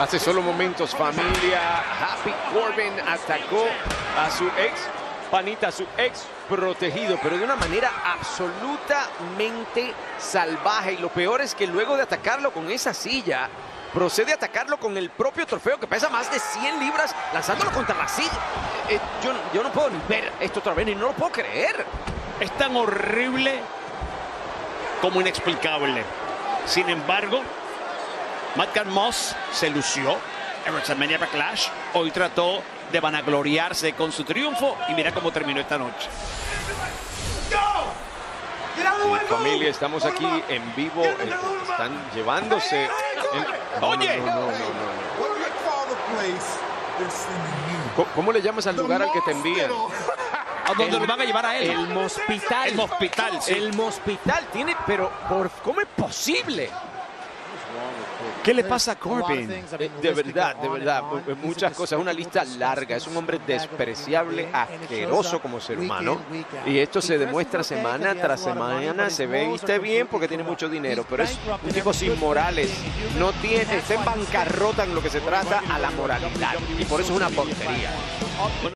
Hace solo momentos, familia, Happy Corbin atacó a su ex panita, a su ex protegido, pero de una manera absolutamente salvaje. Y lo peor es que luego de atacarlo con esa silla, procede a atacarlo con el propio trofeo que pesa más de 100 libras, lanzándolo contra la silla. Eh, yo, yo no puedo ni ver esto otra vez, ni no lo puedo creer. Es tan horrible como inexplicable. Sin embargo, Matt Moss se lució en WrestleMania Backlash. Hoy trató de vanagloriarse con su triunfo y mira cómo terminó esta noche. Familia, estamos aquí en vivo. eh, están llevándose. el- no, Oye. no, no, no, no, no. ¿Cómo, cómo le llamas al lugar al que te envían? ¿A dónde El- lo van a llevar a él? El hospital. El hospital, sí. El hospital tiene, pero por, ¿cómo es posible? ¿Qué le pasa a Corbin? Eh, De verdad, de verdad, mu- muchas cosas, una lista larga. Es un hombre despreciable, asqueroso como ser humano. Y esto se demuestra semana tras semana. Se ve y está bien porque tiene mucho dinero, pero es un tipo sin morales. No tiene, está en bancarrota en lo que se trata a la moralidad. Y por eso es una porquería.